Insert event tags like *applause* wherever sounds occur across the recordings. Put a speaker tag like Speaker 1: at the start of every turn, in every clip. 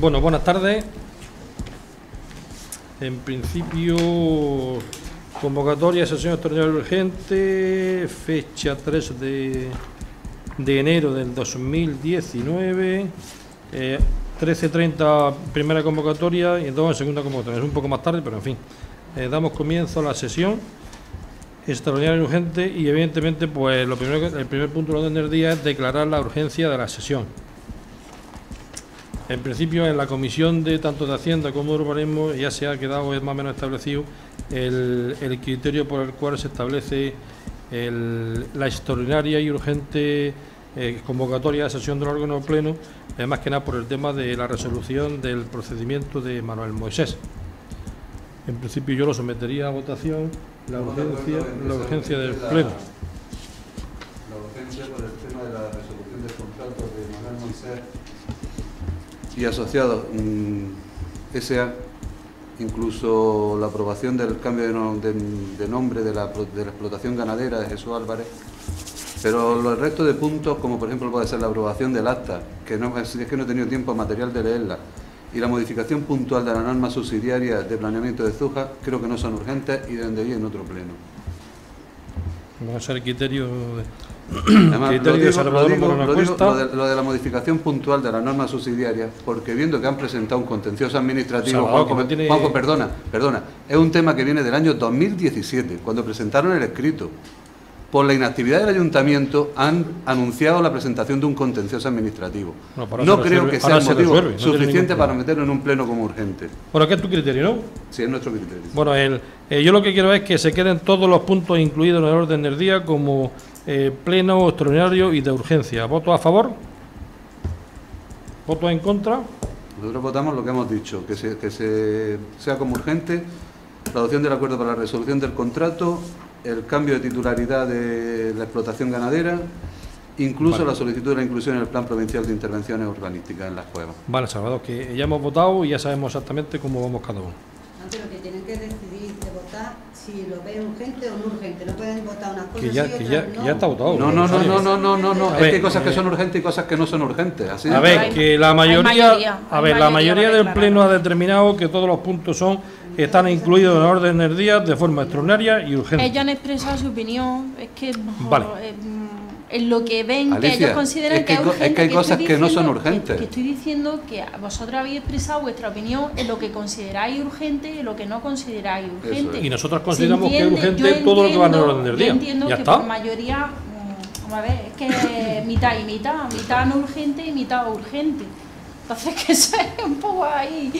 Speaker 1: Bueno, buenas tardes. En principio, convocatoria, sesión extraordinaria urgente, fecha 3 de, de enero del 2019, eh, 13.30 primera convocatoria y entonces segunda convocatoria. Es un poco más tarde, pero en fin. Eh, damos comienzo a la sesión extraordinaria urgente y evidentemente pues lo primero el primer punto del orden del día es declarar la urgencia de la sesión. En principio, en la comisión de tanto de Hacienda como de Urbanismo ya se ha quedado es más o menos establecido el, el criterio por el cual se establece el- la extraordinaria y urgente eh, convocatoria de sesión del órgano pleno, eh, más que nada por el tema de la resolución del procedimiento de Manuel Moisés. En principio yo lo sometería a votación la urgencia, la urgencia del pleno.
Speaker 2: La urgencia por el tema de la resolución del contrato de Manuel Moisés y asociados mm, SA, incluso la aprobación del cambio de, no- de- de nombre de la, explotación ganadera de Jesús Álvarez, pero los restos de puntos, como por ejemplo puede ser la aprobación del acta, que es que no he tenido tiempo material de leerla, y la modificación puntual de la norma subsidiaria de planeamiento de Zuja, creo que no son urgentes y deben de ir en otro pleno.
Speaker 1: Va a ser criterio.
Speaker 2: Además, lo
Speaker 1: de
Speaker 2: digo,
Speaker 1: Salvador
Speaker 2: lo digo-
Speaker 1: Moreno
Speaker 2: lo digo,
Speaker 1: Cuesta.
Speaker 2: lo de, lo de la modificación puntual de la norma subsidiaria, porque viendo que han presentado un contencioso administrativo,
Speaker 1: Salvador,
Speaker 2: Juanjo,
Speaker 1: que no tiene-
Speaker 2: Juanjo, perdona, perdona, es un tema que viene del año 2017, cuando presentaron el escrito. Por la inactividad del ayuntamiento han anunciado la presentación de un contencioso administrativo. No creo
Speaker 1: resuelve-
Speaker 2: que sea el motivo
Speaker 1: resuelve, no tiene
Speaker 2: suficiente para meterlo en un pleno como urgente.
Speaker 1: Bueno, ¿qué es tu criterio, no?
Speaker 2: Si es nuestro criterio.
Speaker 1: Bueno, el, eh, yo lo que quiero es que se queden todos los puntos incluidos en el orden del día como eh, pleno, extraordinario y de urgencia. ¿Voto a favor? ¿Voto en contra?
Speaker 2: Nosotros votamos lo que hemos dicho, que, se, que se, sea como urgente la adopción del acuerdo para la resolución del contrato, el cambio de titularidad de la explotación ganadera, incluso
Speaker 1: Vale.
Speaker 2: la solicitud de la inclusión en el Plan Provincial de Intervenciones Urbanísticas en las cuevas.
Speaker 1: Vale, Salvador, que ya hemos votado y ya sabemos exactamente cómo vamos cada uno.
Speaker 3: Antes lo que tienen que decidir de votar si lo ven urgente o no urgente. No pueden votar unas cosas
Speaker 1: Que ya,
Speaker 3: y
Speaker 1: que
Speaker 3: otras
Speaker 1: ya,
Speaker 3: no.
Speaker 1: que ya está votado.
Speaker 2: No, no, no, no, no, no, no, no.
Speaker 1: A
Speaker 2: Es que
Speaker 1: ver,
Speaker 2: hay cosas que
Speaker 1: eh,
Speaker 2: son urgentes y cosas que no son urgentes. Así
Speaker 1: A ver,
Speaker 2: fácil.
Speaker 1: que la mayoría,
Speaker 4: mayoría,
Speaker 1: a
Speaker 4: hay
Speaker 1: ver, la
Speaker 4: mayoría
Speaker 1: del pleno ha determinado que todos los puntos son están incluidos en el orden del día de forma extraordinaria y urgente.
Speaker 4: Ellos han expresado su opinión, es que
Speaker 1: Vale.
Speaker 4: eh, en lo que ven que
Speaker 2: Alicia,
Speaker 4: ellos consideran
Speaker 2: es que
Speaker 4: que, es
Speaker 2: co- es
Speaker 4: urgente.
Speaker 2: que hay
Speaker 4: estoy
Speaker 2: cosas que no son
Speaker 4: diciendo-
Speaker 2: urgentes.
Speaker 4: Que, que estoy diciendo que vosotros habéis expresado vuestra opinión en lo que consideráis urgente y en lo que no consideráis urgente.
Speaker 2: es.
Speaker 1: Y nosotros consideramos que es urgente
Speaker 4: yo
Speaker 1: todo lo que va en el
Speaker 4: entiendo-
Speaker 1: orden del
Speaker 4: yo
Speaker 1: día.
Speaker 4: entiendo
Speaker 1: Ya
Speaker 4: que
Speaker 1: está.
Speaker 4: por mayoría, mm, vamos a ver, es que *coughs* mitad y mitad, mitad no urgente y mitad urgente. Entonces *laughs* que eso es un poco ahí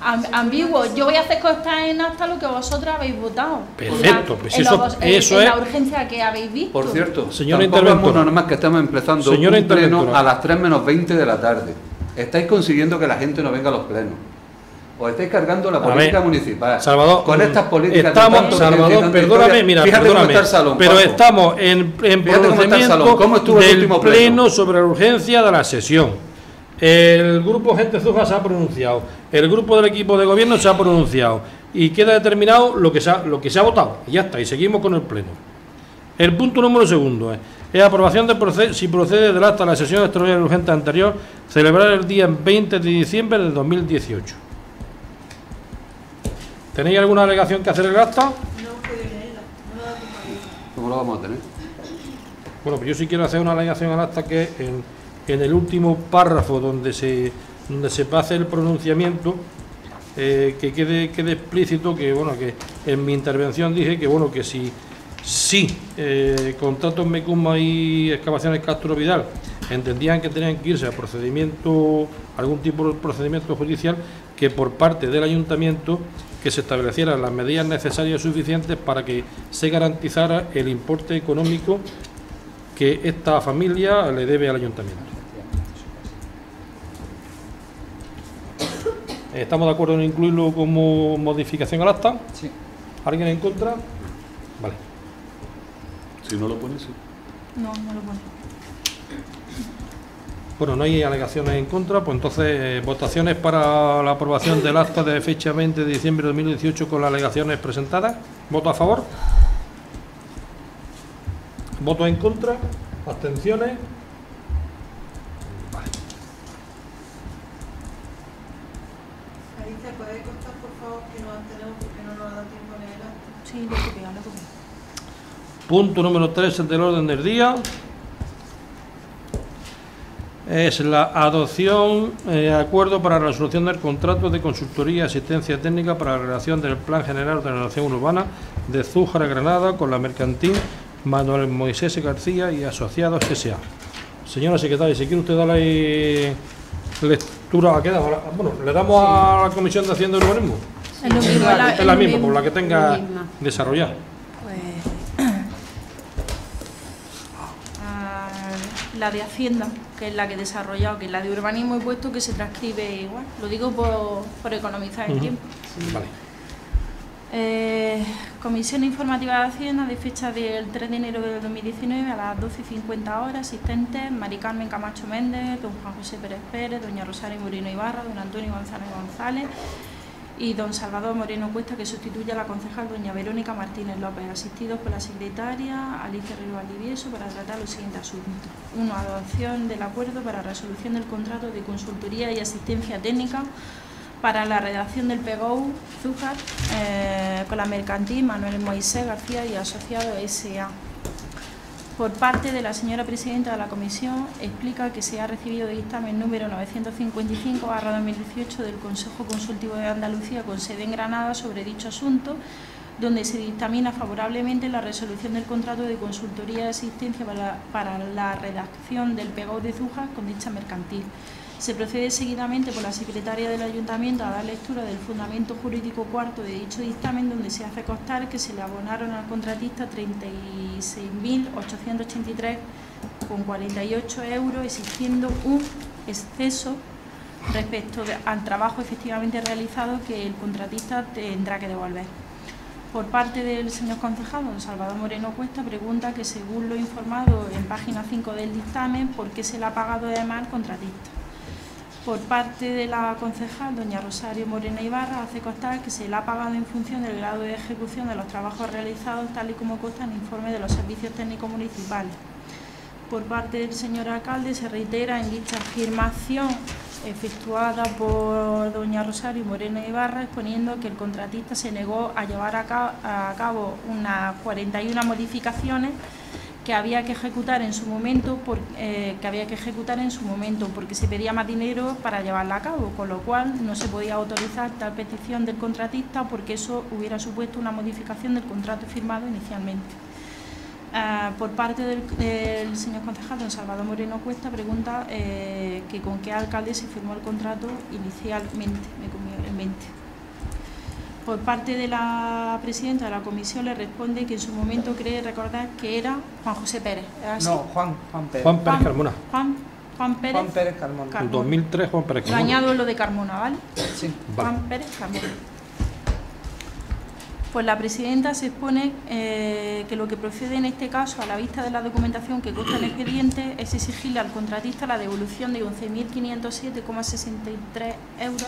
Speaker 4: am- ambiguo. Yo voy a hacer constar en acta lo que vosotros habéis votado.
Speaker 1: Perfecto,
Speaker 4: En
Speaker 1: pues
Speaker 4: en
Speaker 1: eso-
Speaker 4: lo vos- en-
Speaker 1: eso
Speaker 4: en
Speaker 1: es-
Speaker 4: la urgencia que habéis visto.
Speaker 2: Por cierto,
Speaker 1: Señora interventora.
Speaker 2: es normal que estamos empezando
Speaker 1: Señora
Speaker 2: un pleno a las 3 menos 20 de la tarde. Estáis consiguiendo que la gente no venga a los plenos. Os estáis cargando la política
Speaker 1: ver,
Speaker 2: municipal.
Speaker 1: Salvador,
Speaker 2: con estas políticas de
Speaker 1: estamos, Salvador, perdóname, mira,
Speaker 2: fíjate
Speaker 1: perdóname,
Speaker 2: cómo está el salón,
Speaker 1: pero
Speaker 2: Paco.
Speaker 1: estamos en, en
Speaker 2: Fíjate cómo está el
Speaker 1: procedimiento
Speaker 2: salón, cómo estuvo el
Speaker 1: del
Speaker 2: último
Speaker 1: pleno.
Speaker 2: pleno.
Speaker 1: sobre la urgencia de la sesión. El grupo Gente Zuja se ha pronunciado, el grupo del equipo de gobierno se ha pronunciado y queda determinado lo que se ha, lo que se ha votado. Y ya está, y seguimos con el pleno. El punto número segundo es, es aprobación de proce- si procede del acta de la sesión extraordinaria urgente anterior, celebrar el día 20 de diciembre de 2018. ¿Tenéis alguna alegación que hacer el acta?
Speaker 3: No puede leerla. No.
Speaker 2: ¿Cómo lo vamos a tener?
Speaker 1: Bueno, pues yo sí quiero hacer una alegación al acta que en, en el último párrafo donde se donde se hace el pronunciamiento eh, que quede quede explícito que bueno que en mi intervención dije que bueno que si si eh, contratos Mecuma y excavaciones Castro Vidal entendían que tenían que irse a procedimiento algún tipo de procedimiento judicial que por parte del ayuntamiento que se establecieran las medidas necesarias y suficientes para que se garantizara el importe económico que esta familia le debe al ayuntamiento. ¿Estamos de acuerdo en incluirlo como modificación al acta?
Speaker 5: Sí.
Speaker 1: ¿Alguien en contra? Vale.
Speaker 2: Si no lo pones, sí.
Speaker 4: No, no lo pone.
Speaker 1: Bueno, no hay alegaciones en contra, pues entonces eh, votaciones para la aprobación del acta de fecha 20 de diciembre de 2018 con las alegaciones presentadas. ¿Voto a favor? ¿Voto en contra? ¿Abstenciones? Vale.
Speaker 5: Alicia, ¿puede contar por favor que no tenemos porque no nos ha dado tiempo a leerla?
Speaker 1: Punto número 3 del orden del día es la adopción de acuerdo para la resolución del contrato de consultoría y asistencia técnica para la relación del Plan General de Relación Urbana de Zújar Granada con la mercantil Manuel Moisés García y Asociados S.A. Señora secretaria, si quiere usted darle lectura a bueno, le damos a la Comisión de Hacienda y Urbanismo.
Speaker 4: Es lo mismo,
Speaker 1: Es la,
Speaker 4: es
Speaker 1: misma,
Speaker 4: mismo.
Speaker 1: por la que tenga desarrollada.
Speaker 4: Pues, ah, la de Hacienda, que es la que he desarrollado, que es la de urbanismo he puesto que se transcribe igual. Lo digo por, por economizar el tiempo.
Speaker 1: Vale.
Speaker 4: Eh, Comisión Informativa de Hacienda de fecha del 3 de enero de 2019 a las 12 y 50 horas. Asistentes Mari Carmen Camacho Méndez, don Juan José Pérez Pérez, doña Rosario Moreno Ibarra, don Antonio González González y don Salvador Moreno Cuesta, que sustituye a la concejal doña Verónica Martínez López, asistidos por la secretaria Alicia Río Valdivieso para tratar los siguientes asuntos. Uno, adopción del acuerdo para resolución del contrato de consultoría y asistencia técnica para la redacción del PGOU Zújar eh, con la mercantil Manuel Moisés García y Asociado S.A. Por parte de la señora presidenta de la comisión, explica que se ha recibido dictamen número 955-2018 del Consejo Consultivo de Andalucía con sede en Granada sobre dicho asunto, donde se dictamina favorablemente la resolución del contrato de consultoría de asistencia para, la redacción del PGO de Zújar con dicha mercantil. Se procede seguidamente por la secretaria del Ayuntamiento a dar lectura del fundamento jurídico cuarto de dicho dictamen, donde se hace constar que se le abonaron al contratista 36.833,48 euros, existiendo un exceso respecto al trabajo efectivamente realizado que el contratista tendrá que devolver. Por parte del señor concejal, don Salvador Moreno Cuesta, pregunta que según lo informado en página 5 del dictamen, ¿por qué se le ha pagado además al contratista? Por parte de la concejal, doña Rosario Morena Ibarra, hace constar que se le ha pagado en función del grado de ejecución de los trabajos realizados, tal y como consta en el informe de los servicios técnicos municipales. Por parte del señor alcalde, se reitera en dicha afirmación efectuada por doña Rosario Morena Ibarra, exponiendo que el contratista se negó a llevar a ca- a cabo unas 41 modificaciones que había que ejecutar en su momento por- eh, que había que ejecutar en su momento porque se pedía más dinero para llevarla a cabo, con lo cual no se podía autorizar tal petición del contratista porque eso hubiera supuesto una modificación del contrato firmado inicialmente. Ah, por parte del, señor concejal, don Salvador Moreno Cuesta, pregunta eh, que con qué alcalde se firmó el contrato inicialmente, me comió el mente. Por parte de la presidenta de la comisión le responde que en su momento cree recordar que era Juan José Pérez.
Speaker 6: No, Juan, Juan Pérez.
Speaker 1: Juan Pérez Carmona.
Speaker 4: Juan, Juan Pérez.
Speaker 6: Juan Pérez Carmona.
Speaker 4: Car-
Speaker 1: En 2003 Juan Pérez Carmona.
Speaker 4: añado lo de Carmona, ¿vale?
Speaker 6: Sí.
Speaker 1: Vale.
Speaker 4: Juan Pérez Carmona. Pues la presidenta se expone eh, que lo que procede en este caso, a la vista de la documentación que consta en el expediente, es exigirle al contratista la devolución de 11.507,63 euros,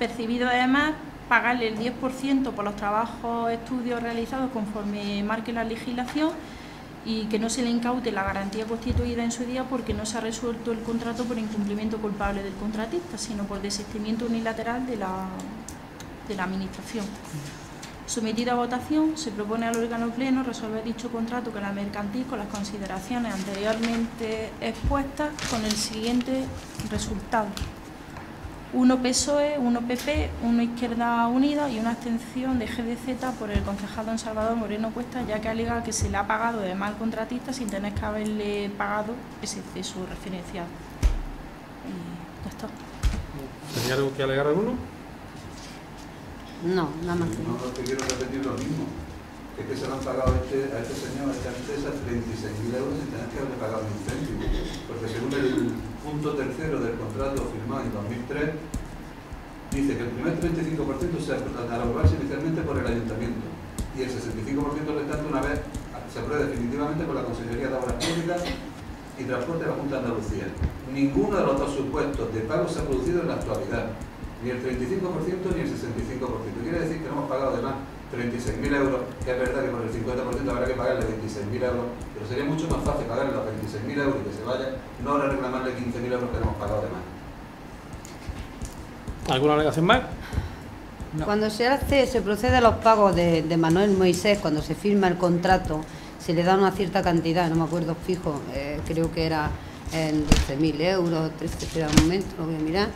Speaker 4: percibido además pagarle el 10% por los trabajos estudios realizados conforme marque la legislación y que no se le incaute la garantía constituida en su día porque no se ha resuelto el contrato por incumplimiento culpable del contratista, sino por desistimiento unilateral de la, de la Administración. Sometida a votación, se propone al órgano pleno resolver dicho contrato con la mercantil con las consideraciones anteriormente expuestas con el siguiente resultado. Uno PSOE, uno PP, uno Izquierda Unida y una abstención de GDZ por el concejal don Salvador Moreno Cuesta, ya que alega que se le ha pagado de mal contratista sin tener que haberle pagado ese exceso referenciado. Y ya está.
Speaker 1: ¿Tenía algo que alegar alguno?
Speaker 3: No, nada más que
Speaker 2: No,
Speaker 3: no.
Speaker 2: no te quiero repetir lo mismo. Es que se le han pagado a este, a este señor, a esta empresa, 36.000 euros sin tener que haberle pagado un céntimo. Porque según el punto tercero del contrato firmado en 2003, dice que el primer 35% se aprobarse inicialmente por el ayuntamiento y el 65% restante una vez se apruebe definitivamente por la Consejería de Obras Públicas y Transporte de la Junta de Andalucía. Ninguno de los dos supuestos de pago se ha producido en la actualidad, ni el 35% ni el 65%. Quiere decir que no hemos pagado además 36.000 euros, que es verdad que por el 50% habrá que pagarle 26.000 euros, pero sería mucho más fácil pagarle los 26.000 euros y que se vaya, no ahora reclamarle 15.000 euros que hemos pagado de más.
Speaker 1: ¿Alguna alegación más?
Speaker 6: No.
Speaker 3: Cuando se hace, se procede a los pagos de, de Manuel Moisés, cuando se firma el contrato, se le da una cierta cantidad, no me acuerdo fijo, eh, creo que era en 12.000 euros, 13, espera un momento, lo voy a mirar.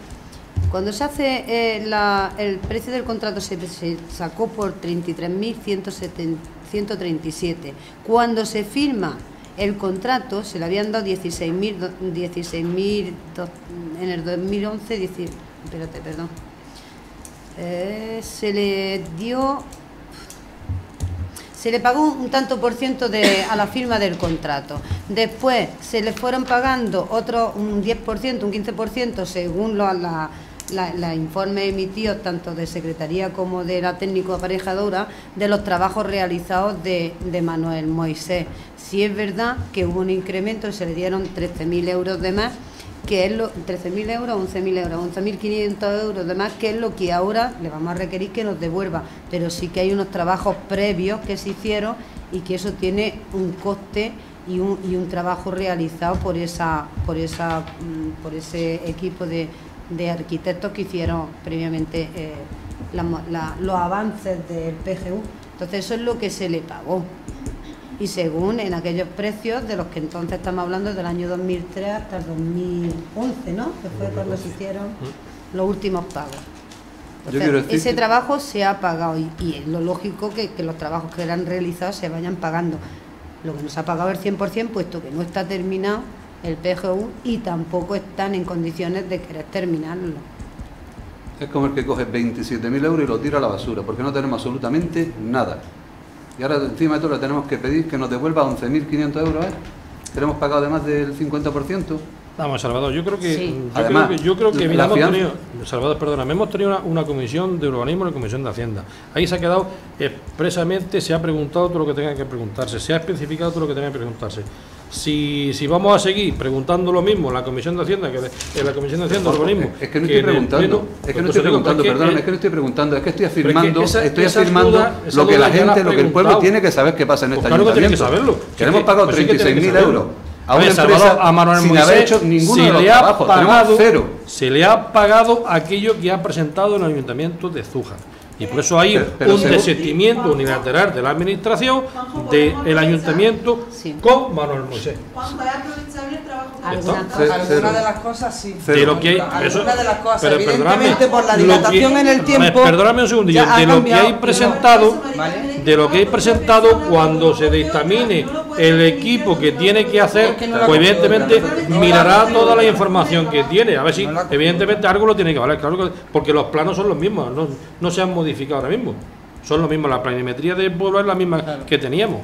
Speaker 3: Cuando se hace eh, la- el precio del contrato se, se sacó por 33.137. Cuando se firma el contrato se le habían dado 16.000 do- 16.000 do- en el 2011, 10 espérate, perdón. Eh, se le dio se le pagó un tanto por ciento de, a la firma del contrato. Después se le fueron pagando otro un 10%, un 15% según lo- la, la informes emitidos tanto de Secretaría como de la técnico aparejadora de los trabajos realizados de, Manuel Moisés. Sí es verdad que hubo un incremento, se le dieron 13.000 euros de más que es lo 13.000 euros, 11.000 euros, 11.500 euros de más, que es lo que ahora le vamos a requerir que nos devuelva. Pero sí que hay unos trabajos previos que se hicieron y que eso tiene un coste y un, y un trabajo realizado por esa por esa mm, por ese equipo de, de arquitectos que hicieron previamente eh, la mo- la- los avances del PGU. Entonces eso es lo que se le pagó y según en aquellos precios de los que entonces estamos hablando del año 2003 hasta el 2011, ¿no? Que fue cuando se hicieron los últimos pagos. Entonces, ese
Speaker 2: que-
Speaker 3: trabajo se ha pagado y, y es lo lógico que, que los trabajos que eran realizados se vayan pagando. Lo que nos ha pagado el 100% puesto que no está terminado el PGU y tampoco están en condiciones de querer terminarlo.
Speaker 2: Es como el que coge 27.000 euros y lo tira a la basura, porque no tenemos absolutamente nada. Y ahora encima de todo le tenemos que pedir que nos devuelva 11.500 euros, ¿eh? Hemos pagado de más del 50%.
Speaker 1: Vamos, Salvador, yo creo que,
Speaker 3: Sí.
Speaker 1: yo
Speaker 2: Además,
Speaker 1: creo que, yo creo que mira, hemos tenido, Salvador, perdóname, hemos tenido una, una comisión de urbanismo y una comisión de hacienda. Ahí se ha quedado expresamente, se ha preguntado todo lo que tenga que preguntarse, se ha especificado todo lo que tenga que preguntarse. Si, si vamos a seguir preguntando lo mismo en la comisión de hacienda que en la comisión de hacienda de urbanismo,
Speaker 2: Es que no estoy preguntando, es que no
Speaker 1: pues
Speaker 2: estoy preguntando,
Speaker 1: pues que, eh,
Speaker 2: es que no estoy preguntando, es que estoy
Speaker 1: es que
Speaker 2: afirmando,
Speaker 1: esa-
Speaker 2: estoy afirmando lo que la gente, lo que el pueblo tiene que saber qué pasa en
Speaker 1: Pues
Speaker 2: este
Speaker 1: claro que tiene que
Speaker 2: ayuntamiento.
Speaker 1: saberlo.
Speaker 2: Que hemos pagado
Speaker 1: pues sí que tiene que
Speaker 2: 36.000
Speaker 1: saberlo.
Speaker 2: euros a
Speaker 1: Oye,
Speaker 2: una empresa
Speaker 1: a Manuel
Speaker 2: sin
Speaker 1: Moisés
Speaker 2: haber hecho ninguno
Speaker 1: se
Speaker 2: de los
Speaker 1: le ha
Speaker 2: trabajos,
Speaker 1: pagado,
Speaker 2: cero.
Speaker 1: Se le ha pagado aquello que ha presentado el ayuntamiento de Zújar. Y por eso hay
Speaker 2: Pero- pero
Speaker 1: un
Speaker 2: según-
Speaker 1: desistimiento unilateral de la administración del ayuntamiento
Speaker 3: Sí.
Speaker 1: con Manuel Moisés.
Speaker 5: Juanjo, es aprovechable el trabajo que
Speaker 3: Alguna.
Speaker 6: Algunas de las cosas sí.
Speaker 1: De lo que hay,
Speaker 6: Algunas
Speaker 1: eso-
Speaker 6: de las cosas,
Speaker 1: pero
Speaker 6: evidentemente por la
Speaker 1: lo que-
Speaker 6: dilatación en el tiempo.
Speaker 1: Perdóname un segundillo, de lo que hay
Speaker 6: pero-
Speaker 1: presentado,
Speaker 6: Vale.
Speaker 1: De lo que hay presentado cuando se dictamine el equipo que tiene que hacer, pues evidentemente mirará toda la información que tiene, a ver si evidentemente algo lo tiene que valer, claro que, porque los planos son los mismos, no, no se han modificado ahora mismo, son los mismos, la planimetría del pueblo es la misma que teníamos,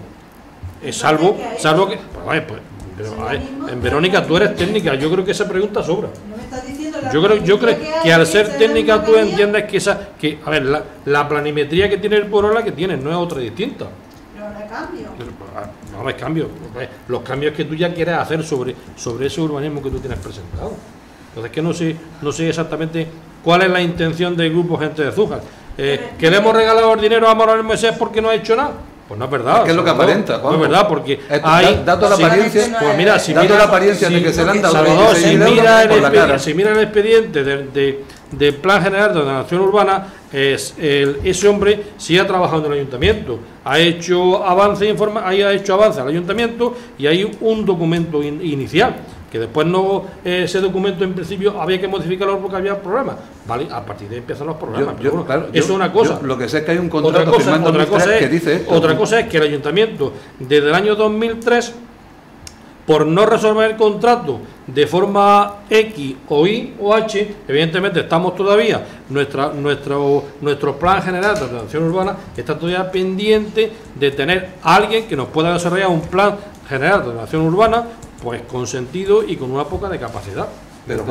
Speaker 1: Eh, salvo, salvo que, pues, pues, pero, a ver, en Verónica tú eres técnica, yo creo que esa pregunta sobra.
Speaker 5: No me estás diciendo la
Speaker 1: Yo creo, yo creo que al ser
Speaker 5: es
Speaker 1: técnica tú entiendes que esa, que, a ver, la, la planimetría que tiene el pueblo es la que tiene, no es otra distinta.
Speaker 5: Pero ahora cambio.
Speaker 1: No hay cambios, pues, los cambios que tú ya quieres hacer sobre, sobre ese urbanismo que tú tienes presentado. Entonces que no sé, no sé exactamente cuál es la intención del grupo Gente de Zújar. Eh, ¿Que le hemos regalado el dinero a Manuel Moisés porque no ha hecho nada? Pues no es verdad.
Speaker 2: Es que es lo que aparenta,
Speaker 1: No es verdad, porque
Speaker 2: Esto,
Speaker 1: hay...
Speaker 2: da- dado la
Speaker 1: sí,
Speaker 2: apariencia-
Speaker 1: Pues mira, si mira-
Speaker 2: la apariencia de que se le han dado
Speaker 1: Salvador, si
Speaker 2: 26.000 euros
Speaker 1: mira, el
Speaker 2: la
Speaker 1: expediente,
Speaker 2: cara.
Speaker 1: si mira el expediente de, de- de Plan General de Ordenación Urbana, es el- ese hombre sí ha trabajado en el ayuntamiento, ha hecho avance, informa, ha hecho avance al ayuntamiento y hay un documento in- inicial que después no eh, ese documento en principio había que modificarlo porque había problemas, vale, a partir de ahí empiezan los problemas.
Speaker 2: Yo-
Speaker 1: bueno,
Speaker 2: claro,
Speaker 1: eso es una cosa.
Speaker 2: yo lo que sé es que hay un
Speaker 1: Otra
Speaker 2: contrato
Speaker 1: cosa,
Speaker 2: firmado en
Speaker 1: otra
Speaker 2: 2003
Speaker 1: cosa es,
Speaker 2: que dice esto.
Speaker 1: otra cosa es que el ayuntamiento, desde el año 2003, por no resolver el contrato de forma X o Y o H, evidentemente estamos todavía, nuestra, nuestro, nuestro plan general de ordenación urbana está todavía pendiente de tener alguien que nos pueda desarrollar un plan general de ordenación urbana, pues con sentido y con una poca de capacidad.
Speaker 2: Pero,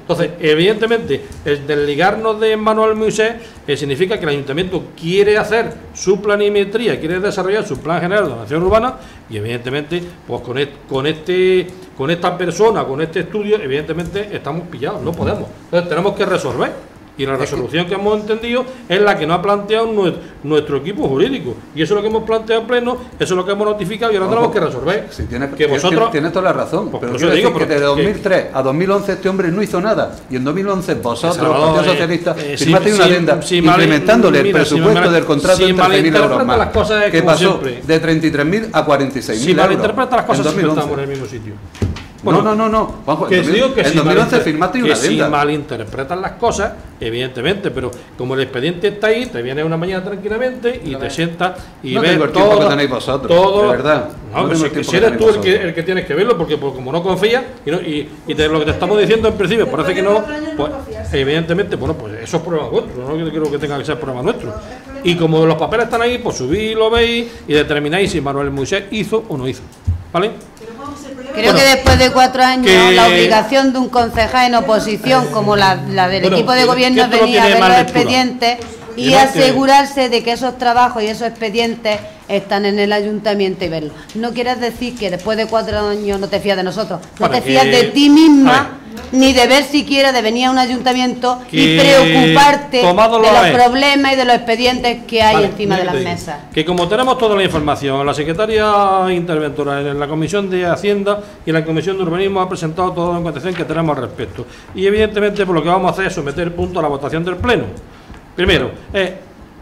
Speaker 1: Entonces, evidentemente, el desligarnos de Manuel Moisés eh, significa que el ayuntamiento quiere hacer su planimetría, quiere desarrollar su plan general de la nación urbana y evidentemente, pues con, et- con este con esta persona, con este estudio, evidentemente estamos pillados, no podemos. Entonces tenemos que resolver. Y la
Speaker 2: Es que-
Speaker 1: resolución que hemos entendido es la que nos ha planteado nue- nuestro equipo jurídico. Y eso es lo que hemos planteado en pleno, eso es lo que hemos notificado y ahora tenemos que resolver.
Speaker 2: Sí, tienes,
Speaker 1: que vosotros.
Speaker 2: tienes toda la razón.
Speaker 1: Pues
Speaker 2: pero quiero
Speaker 1: eso digo,
Speaker 2: decir que de
Speaker 1: que-
Speaker 2: 2003 a 2011 este hombre no hizo nada. Y en 2011 vosotros, el
Speaker 1: Salvador,
Speaker 2: Partido
Speaker 1: eh,
Speaker 2: Socialista,
Speaker 1: eh,
Speaker 2: firmasteis
Speaker 1: si-
Speaker 2: una
Speaker 1: si-
Speaker 2: adenda
Speaker 1: si
Speaker 2: el
Speaker 1: mira, si
Speaker 2: presupuesto
Speaker 1: mal-
Speaker 2: del contrato
Speaker 1: si
Speaker 2: en 13.000 euros más.
Speaker 1: las cosas
Speaker 2: que pasó
Speaker 1: siempre.
Speaker 2: de 33.000 a 46.000
Speaker 1: Si
Speaker 2: euros.
Speaker 1: malinterpreta las
Speaker 2: en
Speaker 1: cosas, que
Speaker 2: 2011.
Speaker 1: estamos en el mismo sitio.
Speaker 2: No, no, no, no. Juanjo,
Speaker 1: Que
Speaker 2: en
Speaker 1: digo que
Speaker 2: en
Speaker 1: si
Speaker 2: 2011
Speaker 1: malinter-
Speaker 2: firmaste
Speaker 1: que
Speaker 2: una
Speaker 1: si malinterpretan las cosas, evidentemente, pero como el expediente está ahí, te vienes una mañana tranquilamente y te sientas y
Speaker 2: No
Speaker 1: ves
Speaker 2: tengo el tiempo
Speaker 1: todo-
Speaker 2: que tenéis vosotros,
Speaker 1: todo-
Speaker 2: de verdad.
Speaker 1: No,
Speaker 2: No
Speaker 1: si, eres tú el que, el que tienes que verlo, porque pues, como no confías y, no- y, y de lo que te estamos diciendo en principio parece que no, pues evidentemente, bueno, pues eso es problema vuestro, no Yo creo que tenga que ser problema nuestro. Y como los papeles están ahí, pues subís, lo veis y determináis si Manuel Moisés hizo o no hizo. ¿Vale?
Speaker 3: Creo
Speaker 1: Bueno,
Speaker 3: que después de cuatro años
Speaker 1: que-
Speaker 3: la obligación de un concejal en oposición como la, la del
Speaker 1: Bueno,
Speaker 3: equipo de gobierno es venir a ver los expedientes y asegurarse de que esos trabajos y esos expedientes están en el ayuntamiento y verlos. No quieres decir que después de cuatro años no te fías de nosotros, no
Speaker 1: Bueno,
Speaker 3: te
Speaker 1: que-
Speaker 3: fías de ti misma ni de ver siquiera de venir a un ayuntamiento y preocuparte de
Speaker 1: lo
Speaker 3: los problemas y de los expedientes que hay
Speaker 1: Vale,
Speaker 3: encima de las mesas.
Speaker 1: Que como tenemos toda la información, la secretaria interventora en la Comisión de Hacienda y en la Comisión de Urbanismo ha presentado toda la documentación que tenemos al respecto. Y evidentemente, por lo que vamos a hacer es someter punto a la votación del Pleno. Primero, es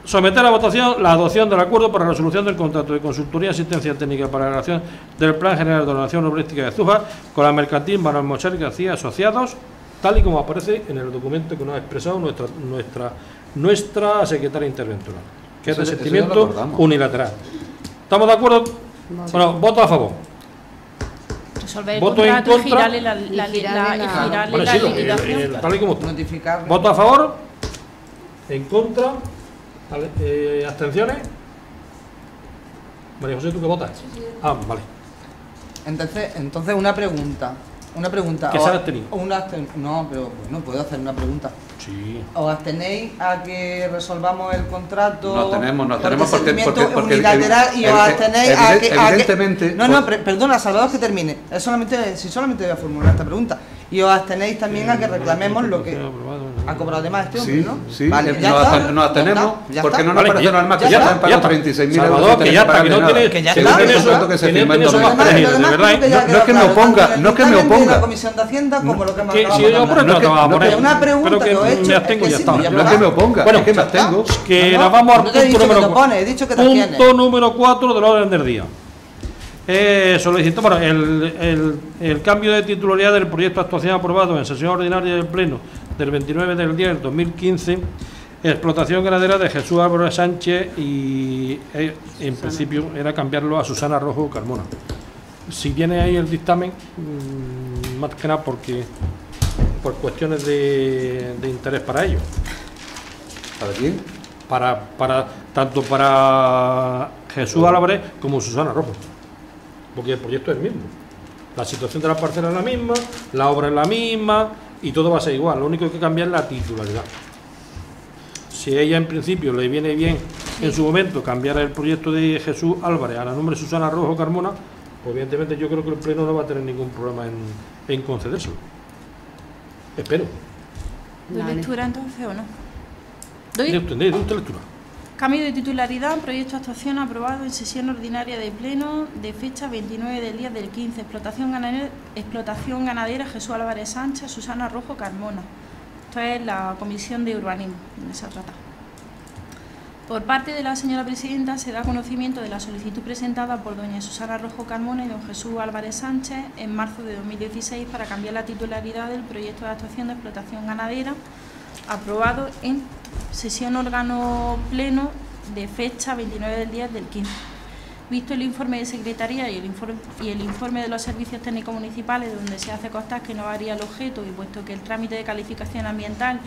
Speaker 1: someter a votación la adopción del acuerdo para la resolución del contrato de consultoría y asistencia técnica para la relación del Plan General de Ordenación Urbanística de Zújar con la mercantil Manuel Moser García Asociados, tal y como aparece en el documento que nos ha expresado nuestra, nuestra, nuestra secretaria interventora, que es
Speaker 2: Eso lo
Speaker 1: sentimiento unilateral. ¿Estamos de acuerdo? Bueno, voto a favor.
Speaker 4: Resolver el
Speaker 1: Voto en
Speaker 4: contrato y
Speaker 1: contra.
Speaker 4: girarle la, la,
Speaker 3: Y girarle
Speaker 4: la- y
Speaker 3: la-
Speaker 1: Bueno, sí, el-
Speaker 4: liquidación.
Speaker 1: el- tal y como está. ¿Voto a favor? ¿En contra? Ale- eh, ¿Abstenciones? María José, ¿tú qué votas? Ah, vale.
Speaker 6: Entonces, entonces una pregunta. Una pregunta.
Speaker 1: ¿Qué
Speaker 6: ¿Os-
Speaker 1: se ha abstenido?
Speaker 6: una absten- No, pero no puedo hacer una pregunta.
Speaker 1: Sí.
Speaker 6: ¿Os abstenéis a que resolvamos el contrato?
Speaker 2: Nos tenemos, nos
Speaker 6: por
Speaker 2: tenemos porque-
Speaker 6: consentimiento
Speaker 2: porque- porque
Speaker 6: unilateral y os abstenéis a que, a que-
Speaker 2: evidentemente,
Speaker 6: No, no,
Speaker 2: pues-
Speaker 6: pre- perdona, Salvador, que termine. Es solamente, si solamente voy a formular esta pregunta. Y os abstenéis también a que reclamemos lo que ha cobrado de más este hombre,
Speaker 2: Sí,
Speaker 6: ¿no?
Speaker 2: sí,
Speaker 6: Vale, ya
Speaker 2: nos,
Speaker 6: está,
Speaker 2: nos
Speaker 6: ya
Speaker 2: abstenemos
Speaker 6: está, ya
Speaker 2: porque
Speaker 6: está.
Speaker 2: no nos
Speaker 1: Vale,
Speaker 2: parece
Speaker 1: ya-
Speaker 2: normal que
Speaker 6: ya
Speaker 2: se
Speaker 6: está,
Speaker 2: hayan pagado
Speaker 1: ya está.
Speaker 2: 36.000 euros
Speaker 1: que ya
Speaker 2: que
Speaker 1: está, que no tiene-
Speaker 6: que ya está, que
Speaker 2: contrato
Speaker 6: no-
Speaker 2: que se firma en
Speaker 1: ¿eh?
Speaker 6: ya
Speaker 2: No- es que me oponga, no es que me oponga.
Speaker 6: la Comisión de Hacienda como lo que hemos
Speaker 1: si yo por esto
Speaker 2: No es que-
Speaker 1: estaba
Speaker 2: no
Speaker 1: por
Speaker 2: es que-
Speaker 1: ahí.
Speaker 6: una pregunta
Speaker 1: que
Speaker 6: he hecho,
Speaker 1: me abstengo ya
Speaker 6: que
Speaker 1: está.
Speaker 6: ya
Speaker 2: No es que me oponga,
Speaker 1: Bueno,
Speaker 2: es que me
Speaker 6: ya está.
Speaker 2: abstengo.
Speaker 1: Que nos vamos al
Speaker 6: te
Speaker 1: punto número
Speaker 6: te
Speaker 1: cu-
Speaker 6: opones, he dicho que te abstienes.
Speaker 1: Punto número 4 del orden del día. Eh, solicito bueno, el, el- el cambio de titularidad del proyecto de actuación aprobado en sesión ordinaria del Pleno del 29 del 10 del 2015, explotación ganadera de Jesús Álvarez Sánchez y eh, en principio era cambiarlo a Susana Rojo Carmona. Si viene ahí el dictamen, mm, más que nada porque por cuestiones de, de interés para ellos
Speaker 2: ¿Para quién?
Speaker 1: para, para tanto para Jesús Álvarez como Susana Rojo. Porque el proyecto es el mismo. La situación de la parcela es la misma, la obra es la misma y todo va a ser igual. Lo único que hay que cambiar es la titularidad. Si a ella en principio le viene bien en su momento cambiar el proyecto de Jesús Álvarez a la nombre de Susana Rojo Carmona, pues evidentemente yo creo que el Pleno no va a tener ningún problema en, en concedérselo. Espero.
Speaker 4: ¿Doy lectura entonces o no?
Speaker 1: ¿De
Speaker 4: ¿Doy?
Speaker 1: usted, de usted lectura?
Speaker 4: Cambio de titularidad, proyecto de actuación aprobado en sesión ordinaria de pleno de fecha 29 del día del 15. Explotación ganadera, explotación ganadera Jesús Álvarez Sánchez, Susana Rojo Carmona. Esto es la Comisión de Urbanismo, donde se ha tratado. Por parte de la señora presidenta se da conocimiento de la solicitud presentada por doña Susana Rojo Carmona y don Jesús Álvarez Sánchez en marzo de 2016 para cambiar la titularidad del proyecto de actuación de explotación ganadera aprobado en sesión órgano pleno de fecha 29 del 10 del 15. Visto el informe de Secretaría y el informe, y el informe de los servicios técnicos municipales donde se hace constar que no varía el objeto y puesto que el trámite de calificación ambiental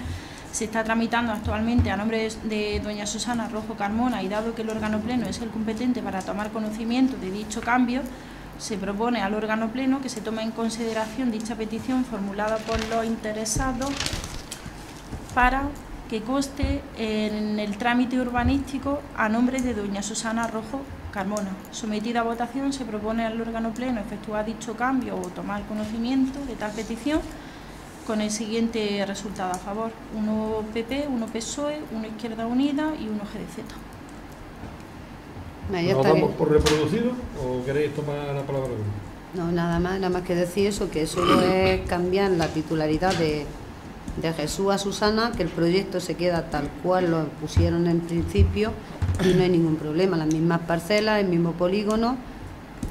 Speaker 4: se está tramitando actualmente a nombre de, doña Susana Rojo Carmona y dado que el órgano pleno es el competente para tomar conocimiento de dicho cambio, se propone al órgano pleno que se tome en consideración dicha petición formulada por los interesados para que conste en el trámite urbanístico a nombre de doña Susana Rojo Carmona. Sometida a votación, se propone al órgano pleno efectuar dicho cambio o tomar conocimiento de tal petición con el siguiente resultado a favor. Uno PP, uno PSOE, uno Izquierda Unida y uno GDZ.
Speaker 3: No,
Speaker 1: ¿Nos
Speaker 3: bien.
Speaker 1: por reproducido o queréis tomar la palabra?
Speaker 3: No, nada más, nada más que decir eso, que solo es cambiar la titularidad de, de Jesús a Susana, que el proyecto se queda tal cual lo pusieron en principio y no hay ningún problema, las mismas parcelas, el mismo polígono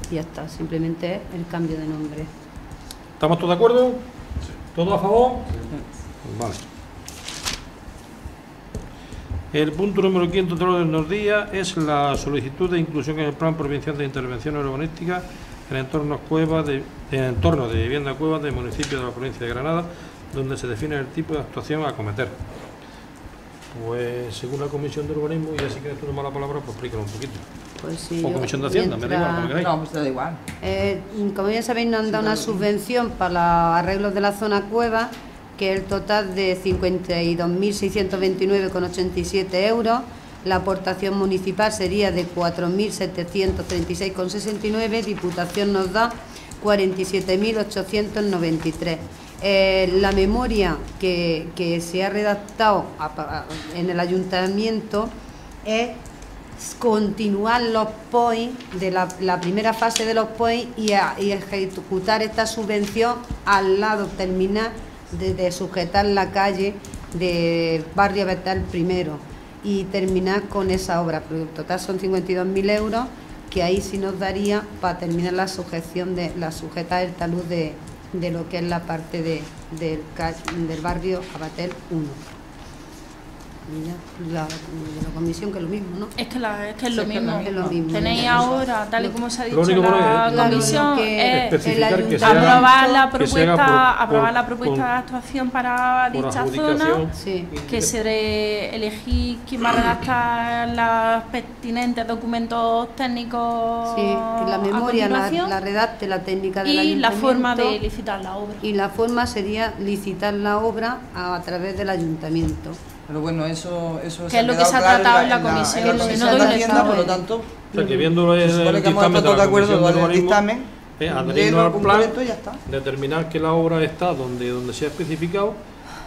Speaker 3: y ya está, simplemente es el cambio de nombre.
Speaker 1: ¿Estamos todos de acuerdo? ¿Todos a favor? Vale. El punto número quinto del orden del día es la solicitud de inclusión en el Plan Provincial de Intervención Urbanística en entornos cuevas de, en entorno de vivienda cuevas del municipio de la provincia de Granada, donde se define el tipo de actuación a acometer. Pues según la Comisión de Urbanismo, y así que tú tomar la palabra, pues explícalo un poquito.
Speaker 3: Pues sí,
Speaker 1: O
Speaker 3: yo-
Speaker 1: Comisión de Hacienda, me da igual, como queráis.
Speaker 6: No, pues te da igual.
Speaker 3: Eh, como ya sabéis, nos han dado una subvención para los arreglos de la zona cueva, que es el total de 52.629,87 euros. La aportación municipal sería de 4.736,69. Diputación nos da 47.893. Eh, la memoria que, se ha redactado en el ayuntamiento es continuar los POI de la, primera fase de los POI y, ejecutar esta subvención al lado, terminar de, sujetar la calle de Barrio Betal primero y terminar con esa obra. En total son 52.000 euros que ahí sí nos daría para terminar la sujeción de la sujeta del talud de, de lo que es la parte de, del, del barrio Abatel 1. La, de la comisión que es lo mismo, ¿no?
Speaker 4: Es que, la- es, que es lo
Speaker 3: Sí, es que
Speaker 4: mismo.
Speaker 3: es lo mismo.
Speaker 4: Tenéis ahora, tal y como se ha dicho la
Speaker 1: es-
Speaker 4: comisión,
Speaker 3: que
Speaker 4: es
Speaker 3: el
Speaker 4: aprobar la propuesta,
Speaker 1: por-
Speaker 4: aprobar
Speaker 1: por-
Speaker 4: la propuesta
Speaker 1: por-
Speaker 4: de actuación para dicha zona,
Speaker 3: Sí.
Speaker 4: que se re- elegir quién va a redactar los pertinentes documentos técnicos
Speaker 3: Sí, que la
Speaker 4: a
Speaker 3: memoria la, la redacte la técnica del
Speaker 4: y la forma de licitar la obra.
Speaker 3: Y la forma sería licitar la obra a, a través del ayuntamiento.
Speaker 6: Pero bueno, eso, eso
Speaker 4: es lo que se ha tratado en la
Speaker 6: en
Speaker 4: comisión,
Speaker 6: en la de
Speaker 3: doy
Speaker 6: Hacienda,
Speaker 3: estado
Speaker 6: por lo
Speaker 3: en-
Speaker 6: tanto,
Speaker 1: O sea, que viendo el,
Speaker 6: se supone
Speaker 1: el
Speaker 6: que hemos
Speaker 1: dictamen de
Speaker 6: estado
Speaker 1: la
Speaker 6: de acuerdo el dictamen,
Speaker 1: eh, adherirnos
Speaker 6: léelo
Speaker 1: al plan,
Speaker 6: ya está.
Speaker 1: determinar que la obra está donde, donde se ha especificado,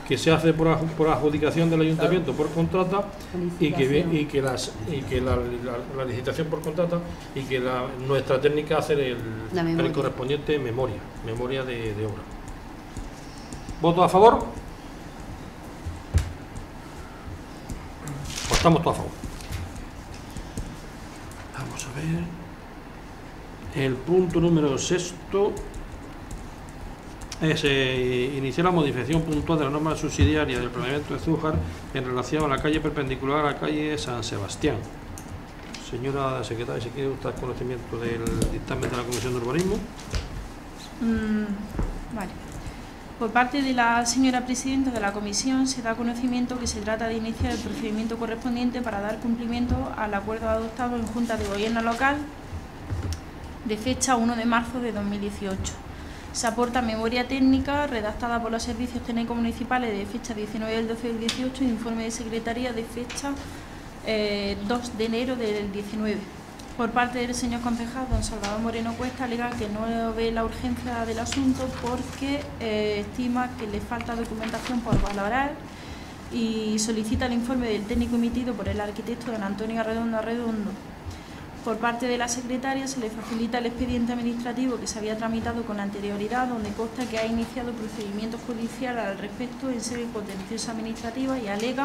Speaker 1: que se hace por, por adjudicación del ayuntamiento por contrata y que, y que, las, y que la, la- la licitación por contrata y que la, nuestra técnica hacer el,
Speaker 3: La
Speaker 1: el correspondiente memoria, memoria de, de obra. ¿Votos a favor? Estamos todos a favor. Vamos a ver. El punto número sexto es eh, iniciar la modificación puntual de la norma subsidiaria del planeamiento de Zújar en relación a la calle perpendicular a la calle San Sebastián. Señora secretaria, si quiere usted conocimiento del dictamen de la Comisión de Urbanismo.
Speaker 4: Mm, vale. Por parte de la señora presidenta de la comisión se da conocimiento que se trata de iniciar el procedimiento correspondiente para dar cumplimiento al acuerdo adoptado en Junta de Gobierno Local de fecha 1 de marzo de 2018. Se aporta memoria técnica redactada por los servicios técnicos municipales de fecha 19 del 12 del 18 y informe de secretaría de fecha eh, 2 de enero del 19. Por parte del señor concejal, don Salvador Moreno Cuesta, alega que no ve la urgencia del asunto porque eh, estima que le falta documentación por valorar y solicita el informe del técnico emitido por el arquitecto don Antonio Arredondo Arredondo. Por parte de la secretaria se le facilita el expediente administrativo que se había tramitado con anterioridad, donde consta que ha iniciado procedimiento judicial al respecto en sede contenciosa administrativa y alega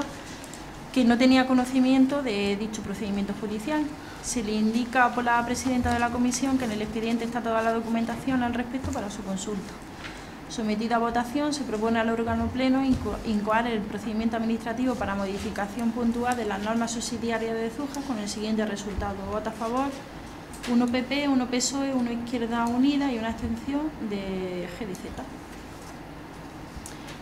Speaker 4: que no tenía conocimiento de dicho procedimiento judicial. Se le indica por la presidenta de la comisión que en el expediente está toda la documentación al respecto para su consulta. Sometida a votación, se propone al órgano pleno inco- incoar el procedimiento administrativo para modificación puntual de las normas subsidiarias de Zuja con el siguiente resultado. Vota a favor, uno PP, uno PSOE, uno Izquierda Unida y una abstención de GDZ.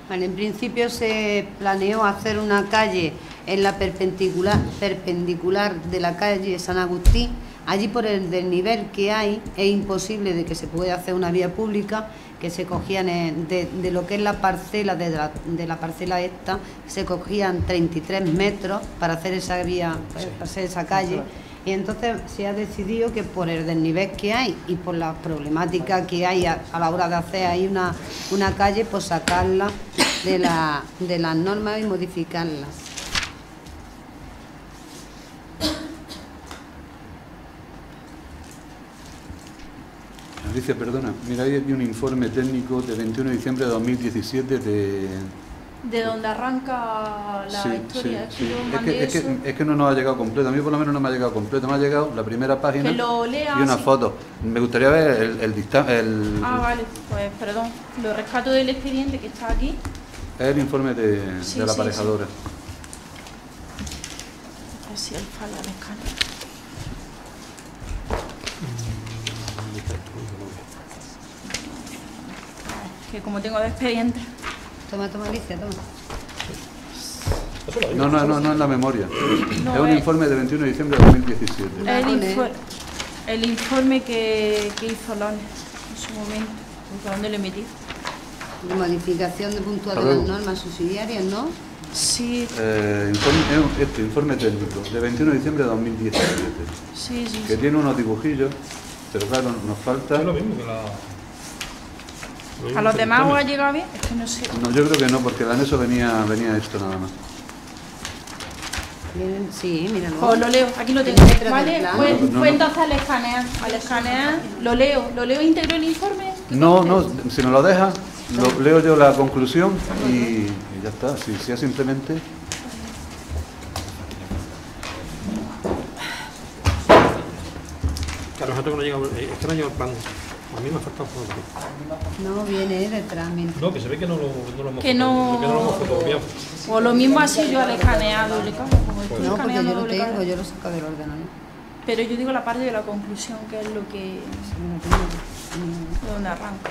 Speaker 3: Vale, en principio se planeó hacer una calle en la perpendicular, perpendicular de la calle San Agustín. Allí por el desnivel que hay es imposible de que se pueda hacer una vía pública que se cogían de, de lo que es la parcela de la, de la parcela esta se cogían 33 metros para hacer esa vía para hacer esa calle Y entonces se ha decidido que por el desnivel que hay y por la problemática que hay a, a la hora de hacer ahí una, una calle, pues sacarla de, la, de las normas y modificarla.
Speaker 2: Alicia, perdona, mira, hay aquí un informe técnico de 21 de diciembre de 2017 de...
Speaker 4: De donde arranca la
Speaker 2: Sí,
Speaker 4: historia.
Speaker 2: sí,
Speaker 4: es que
Speaker 2: sí.
Speaker 4: yo
Speaker 2: Es
Speaker 4: mandé
Speaker 2: que, es,
Speaker 4: eso.
Speaker 2: que, es que no nos ha llegado completo, a mí por lo menos no me ha llegado completo, me ha llegado la primera página
Speaker 4: Que lo lea
Speaker 2: y una
Speaker 4: así.
Speaker 2: foto. Me gustaría ver el, el, dista- el,
Speaker 4: Ah, vale, pues perdón. Lo rescato del expediente que está aquí.
Speaker 2: el informe de,
Speaker 4: Sí,
Speaker 2: de la
Speaker 4: sí,
Speaker 2: aparejadora.
Speaker 4: A ver si él falla el escáner. Que como tengo de expediente.
Speaker 3: Toma, toma, Alicia, toma.
Speaker 2: No, no, no, no es la memoria.
Speaker 4: No,
Speaker 2: es un
Speaker 4: es-
Speaker 2: informe de 21 de diciembre de 2017.
Speaker 3: Ah,
Speaker 4: El, infor- informe que, que hizo Lone en su momento. ¿A dónde lo emití?
Speaker 3: De modificación de puntual de las normas subsidiarias, ¿no?
Speaker 4: Sí,
Speaker 2: Eh, informe, es un- este informe técnico de 21 de diciembre de 2017,
Speaker 4: sí, sí.
Speaker 2: que
Speaker 4: sí.
Speaker 2: tiene unos dibujillos, pero claro, nos falta...
Speaker 1: Es lo mismo que la.
Speaker 4: ¿A los demás os ha llegado bien? Es que no sé.
Speaker 2: No, yo creo que no, porque el anexo venía, venía esto nada más.
Speaker 3: Sí, míralo.
Speaker 4: Pues lo leo, aquí lo tengo. ¿Vale? Pues,
Speaker 2: No, no,
Speaker 4: pues entonces al escanear, al escanear, lo leo, lo leo íntegro el informe.
Speaker 2: No, no, si me lo deja, lo, leo yo la conclusión y, y ya está. Si sea simplemente...
Speaker 1: A nosotros no llega, eh, es que no llega el plan. A mí me ha faltado por aquí.
Speaker 3: No, viene detrás, mira.
Speaker 1: No, que se ve que no lo, no lo hemos
Speaker 4: Que no-
Speaker 1: que no lo hemos fotocopiado.
Speaker 4: O lo mismo así yo al escanear doble cara, como estoy
Speaker 3: No, porque yo lo tengo,
Speaker 4: cara.
Speaker 3: yo lo saco del ordenador.
Speaker 4: Pero yo digo la parte de la conclusión, que es lo que donde arranca.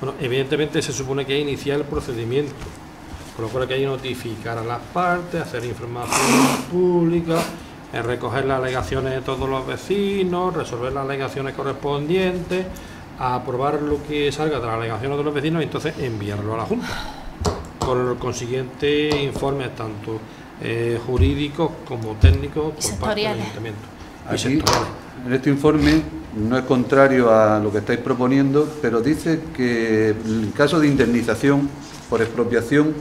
Speaker 1: Bueno, evidentemente se supone que hay iniciar el procedimiento, con lo cual que hay que notificar a las partes, hacer información *coughs* pública, eh, recoger las alegaciones de todos los vecinos, resolver las alegaciones correspondientes, aprobar lo que salga de las alegaciones de los vecinos y entonces enviarlo a la Junta, con los consiguientes informes tanto eh, jurídicos como técnicos
Speaker 4: Y
Speaker 1: por parte del
Speaker 4: sectoriales.
Speaker 1: ayuntamiento. Y
Speaker 2: Aquí, en este informe, no es contrario a lo que estáis proponiendo, pero dice que en caso de indemnización por expropiación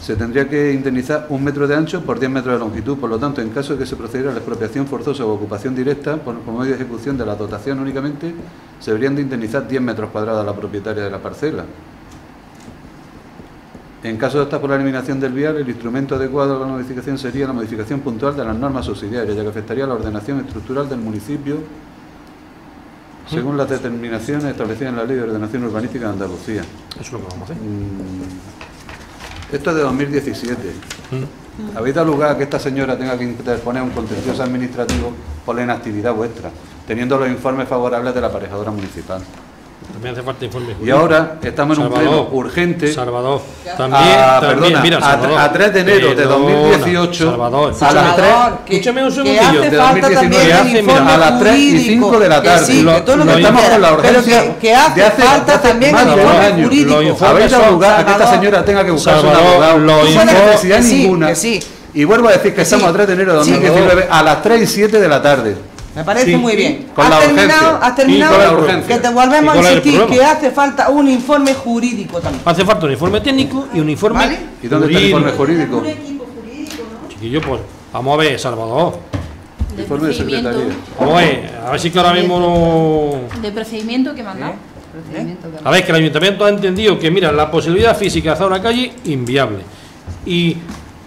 Speaker 2: se tendría que indemnizar un metro de ancho por 10 metros de longitud. Por lo tanto, en caso de que se procediera a la expropiación forzosa o ocupación directa, por, medio de ejecución de la dotación únicamente, se deberían de indemnizar 10 metros cuadrados a la propietaria de la parcela. En caso de optar por la eliminación del vial, el instrumento adecuado a la modificación sería la modificación puntual de las normas subsidiarias, ya que afectaría a la ordenación estructural del municipio según las determinaciones establecidas en la Ley de Ordenación Urbanística de Andalucía.
Speaker 1: Eso es lo que vamos a hacer.
Speaker 2: Mm, Esto es de 2017.
Speaker 1: Mm.
Speaker 2: ¿Habéis dado lugar a que esta señora tenga que interponer un contencioso administrativo por la inactividad vuestra, teniendo los informes favorables de la aparejadora municipal?
Speaker 1: También hace falta informe
Speaker 2: Y
Speaker 1: jurídico.
Speaker 2: ahora estamos en un
Speaker 1: Salvador,
Speaker 2: pleno urgente
Speaker 1: Salvador. También,
Speaker 2: a,
Speaker 1: también,
Speaker 2: perdona,
Speaker 1: mira,
Speaker 2: a-
Speaker 1: Salvador.
Speaker 2: a 3 de enero de
Speaker 1: Perdona,
Speaker 2: 2018
Speaker 1: Salvador,
Speaker 2: a las
Speaker 1: escúchame.
Speaker 2: 3
Speaker 6: que,
Speaker 1: Escúchame un
Speaker 6: que
Speaker 1: segundillo.
Speaker 6: hace
Speaker 2: De
Speaker 6: falta
Speaker 2: 2019
Speaker 6: también
Speaker 2: que
Speaker 6: el
Speaker 2: hace, mira, a las 3 y
Speaker 6: jurídico,
Speaker 2: 5 de la
Speaker 6: que
Speaker 2: tarde.
Speaker 6: sí,
Speaker 1: Lo-
Speaker 6: que todo lo
Speaker 1: lo
Speaker 6: que
Speaker 2: estamos con la
Speaker 6: pero
Speaker 2: urgencia
Speaker 6: que, que hace
Speaker 2: de hace-
Speaker 6: falta
Speaker 2: de hace
Speaker 6: también el
Speaker 2: de
Speaker 6: informe jurídico.
Speaker 1: Los informes
Speaker 2: Habéis lugar a que esta señora tenga que buscarse un abogado sin
Speaker 1: informes-
Speaker 2: necesidad
Speaker 6: que sí,
Speaker 2: ninguna.
Speaker 6: que sí.
Speaker 2: Y vuelvo a decir que
Speaker 6: Que
Speaker 2: estamos
Speaker 6: sí.
Speaker 2: a 3 de enero de
Speaker 6: Sí.
Speaker 2: 2019 a las 3 y 7 de la tarde.
Speaker 6: Me parece
Speaker 1: Sí,
Speaker 6: muy bien.
Speaker 2: con
Speaker 6: has
Speaker 2: la
Speaker 6: terminado,
Speaker 2: urgencia.
Speaker 6: has terminado
Speaker 2: la urgencia.
Speaker 6: que te
Speaker 1: ¿Y
Speaker 6: volvemos a insistir que hace falta un informe jurídico también.
Speaker 1: Hace falta un informe técnico y un informe
Speaker 6: ¿Vale?
Speaker 2: ¿Y dónde está el informe
Speaker 1: jurídico.
Speaker 2: jurídico?
Speaker 5: Un equipo jurídico, ¿no?
Speaker 1: Chiquillo, pues vamos a ver, Salvador.
Speaker 4: de
Speaker 2: Informe de
Speaker 4: procedimiento,
Speaker 2: secretaría.
Speaker 1: Vamos a ver, a ver si que ahora mismo no...
Speaker 4: de procedimiento que mandado.
Speaker 3: Procedimiento que-
Speaker 1: A ver, que el ayuntamiento ha entendido que, mira, la posibilidad física de hacer una calle, inviable. Y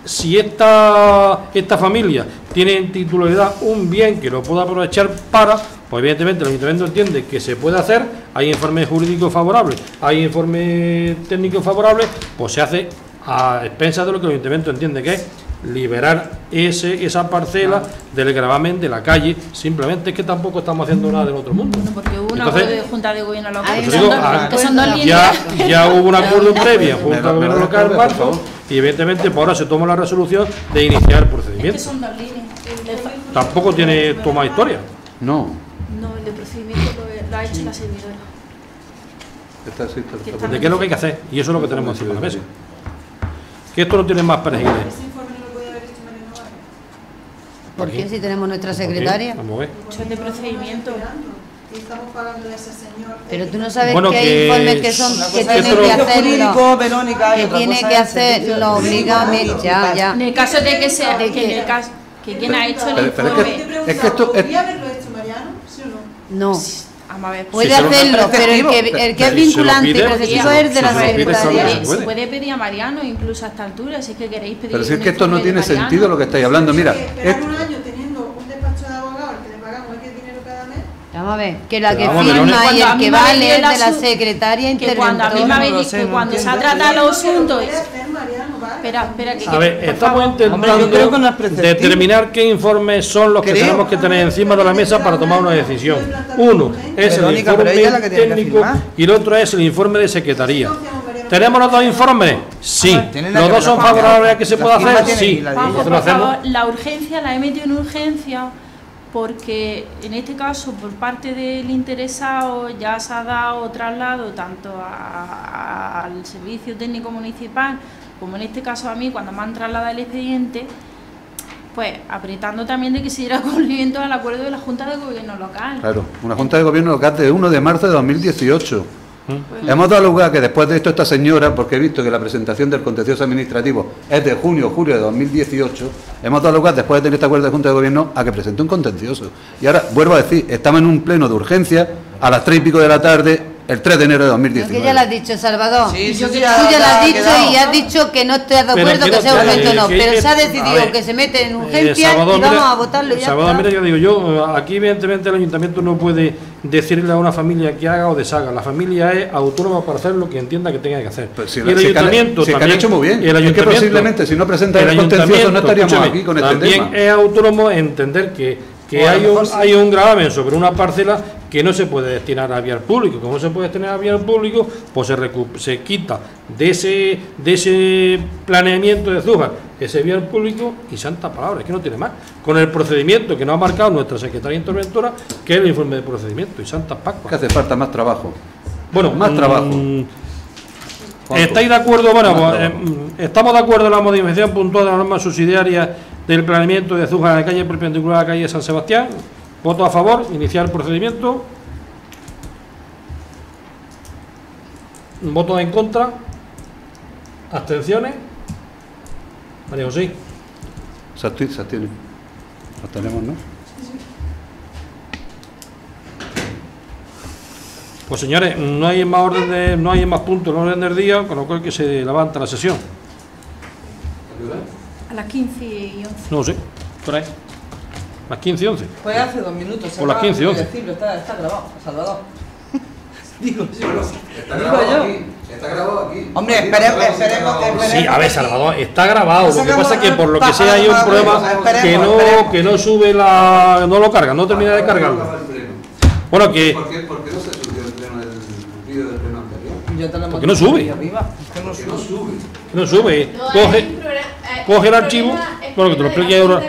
Speaker 1: si esta, esta familia tiene en titularidad un bien que lo pueda aprovechar para, pues evidentemente el ayuntamiento entiende que se puede hacer, hay informes jurídicos favorables, hay informes técnicos favorables, pues se hace a expensas de lo que el ayuntamiento entiende que es liberar ese, esa parcela del gravamen de la calle, simplemente es que tampoco estamos haciendo nada del otro mundo.
Speaker 4: Bueno, porque hubo un
Speaker 1: Entonces-
Speaker 4: acuerdo de Junta de Gobierno local.
Speaker 3: De
Speaker 1: ya, ya hubo un acuerdo *laughs* previo
Speaker 2: lo- me
Speaker 1: gobierno
Speaker 2: lo
Speaker 1: local y evidentemente por ahora se toma la resolución de iniciar el
Speaker 4: Es que
Speaker 1: procedimiento.
Speaker 4: son dos de,
Speaker 1: Tampoco tiene toma historia.
Speaker 2: No.
Speaker 4: no, el de procedimiento lo, lo ha hecho la servidora.
Speaker 2: Está, sí, está- está
Speaker 4: está-
Speaker 1: de qué es lo que hay que hacer. Y eso es lo que tenemos encima de la mesa. Que esto no tiene más perejil.
Speaker 5: Ese informe no lo podía haber hecho Mariano Vargas.
Speaker 3: ¿Por qué si tenemos nuestra secretaria?
Speaker 1: Vamos a ver.
Speaker 4: Es de procedimiento.
Speaker 5: Y estamos pagando a ese señor.
Speaker 3: Pero tú no sabes
Speaker 1: Bueno,
Speaker 3: que hay informes que son que tienen que hacerlo.
Speaker 6: Verónica,
Speaker 3: Que tiene que hacer
Speaker 6: servicio
Speaker 3: lo obligadamente, ya, ya.
Speaker 4: En el caso de que sea,
Speaker 3: De
Speaker 4: que en el caso que quien ha hecho el
Speaker 2: Pero- pero es
Speaker 4: informe,
Speaker 2: que- Es que esto es-
Speaker 5: ¿podría haberlo hecho Mariano? ¿Sí o no?
Speaker 3: No,
Speaker 4: vamos a ver,
Speaker 3: puede
Speaker 1: lo-
Speaker 3: hacerlo, pero el que, el que es vinculante y preceptivo es de la
Speaker 1: se lo pide,
Speaker 3: secretaria.
Speaker 1: se
Speaker 4: puede, se pedir a Mariano incluso a esta altura, si es que queréis pedir
Speaker 2: Pero si es que esto no
Speaker 4: informe
Speaker 2: tiene
Speaker 4: Mariano.
Speaker 2: sentido lo que estáis hablando. Mira,
Speaker 5: Que esperar
Speaker 2: es-
Speaker 5: un año teniendo un despacho de abogado al que le pagamos X dinero cada mes.
Speaker 3: Vamos a ver, que la que
Speaker 1: vamos,
Speaker 3: firma y el que vale es de la secretaria
Speaker 4: que cuando a mí me
Speaker 3: interventora.
Speaker 4: que cuando se ha tratado los asuntos,
Speaker 5: puede hacer Mariano Vargas.
Speaker 4: Espera, espera, que,
Speaker 1: A ver, estamos
Speaker 4: favor.
Speaker 1: intentando determinar qué informes son los que
Speaker 6: Creo.
Speaker 1: tenemos que tener encima de la mesa para tomar una decisión. Uno es el informe técnico y el otro es el informe de secretaría. ¿Tenemos los dos informes? Sí.
Speaker 6: La
Speaker 1: ¿Los dos son favorables a que se pueda hacer? Sí.
Speaker 4: favor, la urgencia la he metido en urgencia porque en este caso por parte del interesado ya se ha dado traslado tanto a- a- al servicio técnico municipal como en este caso a mí cuando me han trasladado el expediente pues apretando también de que se diera *laughs* cumplimiento al acuerdo de la Junta de Gobierno local.
Speaker 2: Claro, una Junta de Gobierno local de 1 de marzo de 2018.
Speaker 1: ¿Mm?
Speaker 2: Hemos dado lugar a que después de esto esta señora, porque he visto que la presentación del contencioso administrativo es de junio o julio de 2018, hemos dado lugar después de tener este acuerdo de Junta de Gobierno a que presente un contencioso. Y ahora, vuelvo a decir, estamos en un pleno de urgencia a las 3 y pico de la tarde, el 3 de enero de
Speaker 3: Es
Speaker 2: 2019.
Speaker 3: que ya lo has dicho, Salvador.
Speaker 6: Sí, sí,
Speaker 3: Yo
Speaker 6: sí,
Speaker 3: que
Speaker 6: ya-
Speaker 3: tú ya lo has dicho
Speaker 6: quedado.
Speaker 3: y has dicho que no estás de
Speaker 1: Pero
Speaker 3: acuerdo
Speaker 1: que
Speaker 3: sea urgente o
Speaker 1: eh,
Speaker 3: no,
Speaker 1: que-
Speaker 3: pero se ha decidido
Speaker 1: ver,
Speaker 3: que se mete en
Speaker 1: Eh,
Speaker 3: urgencia
Speaker 1: Salvador,
Speaker 3: y vamos
Speaker 1: mira,
Speaker 3: a votarlo ya
Speaker 1: Salvador, mira, yo digo, yo aquí evidentemente el ayuntamiento no puede decirle a una familia que haga o deshaga. La familia es autónoma para hacer lo que entienda que tenga que hacer.
Speaker 2: Pues si
Speaker 1: y el
Speaker 2: si que han-
Speaker 1: ayuntamiento
Speaker 2: han
Speaker 1: también-
Speaker 2: hecho muy bien.
Speaker 1: el
Speaker 2: Es que
Speaker 1: ayuntamiento-
Speaker 2: posiblemente si no presentan el contencioso no
Speaker 1: ayuntamiento,
Speaker 2: estaríamos aquí con este
Speaker 1: también
Speaker 2: tema.
Speaker 1: es autónomo entender que, que hay, un,
Speaker 6: sí.
Speaker 1: hay un gravamen sobre una parcela que no se puede destinar a vial público. Como no se puede destinar a vial público, pues se, recu- se quita de ese, de ese planeamiento de Zújar ese vial público y santa palabra, es que no tiene más. Con el procedimiento que nos ha marcado nuestra secretaria interventora, que es el informe de procedimiento y santas
Speaker 2: Que
Speaker 1: pascuas.
Speaker 2: hace falta más trabajo.
Speaker 1: Bueno,
Speaker 2: Más trabajo.
Speaker 1: mm,
Speaker 2: Juanjo.
Speaker 1: ¿Estáis de acuerdo? Bueno, pues,
Speaker 2: trabajo.
Speaker 1: eh, mm, estamos de acuerdo en la modificación puntual de la norma subsidiaria del planeamiento de en la calle perpendicular a la calle San Sebastián. Voto a favor, iniciar el procedimiento. Voto en contra. Abstenciones. María José.
Speaker 2: Se absti- se abstiene. Lo tenemos, ¿no?
Speaker 1: Pues señores, no hay más orden de, no hay más puntos en orden del día, con lo cual que se levanta la sesión.
Speaker 4: A las 15 y 11.
Speaker 1: No sé, por ahí. Las 15 y 11.
Speaker 6: Pues hace dos minutos.
Speaker 1: Por las
Speaker 6: acaba
Speaker 1: 15,
Speaker 6: de
Speaker 1: 11.
Speaker 6: decirlo, Está, está grabado, Salvador. *laughs* Digo, yo.
Speaker 2: Está
Speaker 6: Digo yo.
Speaker 2: Está grabado aquí.
Speaker 6: Hombre, esperemos, esperemos, esperemos.
Speaker 1: Sí, a ver, Salvador, está grabado. Lo que pasa es que por lo que sea hay un problema que no, que no sube la. no lo carga, no termina de cargarlo. Bueno, que.
Speaker 2: ¿Por qué, por qué no se subió el pleno del vídeo del pleno anterior?
Speaker 6: Yo te lo
Speaker 1: ¿Por qué no sube?
Speaker 6: arriba. Es que no
Speaker 2: ¿Por qué no
Speaker 6: sube.
Speaker 1: No sube.
Speaker 7: No, hay
Speaker 1: Coge.
Speaker 7: problema- eh,
Speaker 1: coge el archivo, bueno, que te lo explique
Speaker 7: la
Speaker 1: ahora.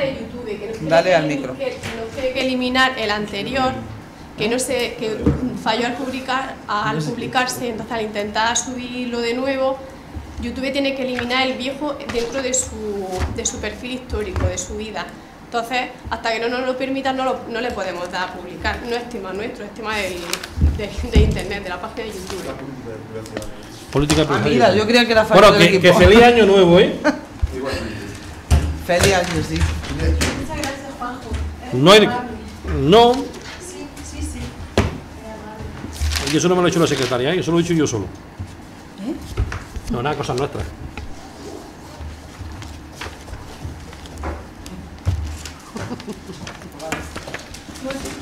Speaker 6: Dale
Speaker 7: que-
Speaker 6: al micro.
Speaker 7: que tiene que eliminar el anterior, que no se, que falló al publicar, al publicarse, entonces al intentar subirlo de nuevo, YouTube tiene que eliminar el viejo dentro de su, de su perfil histórico, de su vida. Entonces, hasta que no nos lo permitan, no, lo- no le podemos dar a publicar. No es tema nuestro, es tema del, de, de internet, de la página de YouTube.
Speaker 1: Política
Speaker 6: Ah, mira, yo creía que era
Speaker 1: Bueno, que, feliz año nuevo, ¿eh? *laughs*
Speaker 6: Feliz año, sí.
Speaker 5: Muchas gracias, Juanjo.
Speaker 1: No hay. No,
Speaker 5: Sí, sí, sí.
Speaker 1: Y eso no me lo ha hecho la secretaria, ¿eh? eso lo he hecho yo solo. No, nada, cosas nuestras.
Speaker 4: ここです。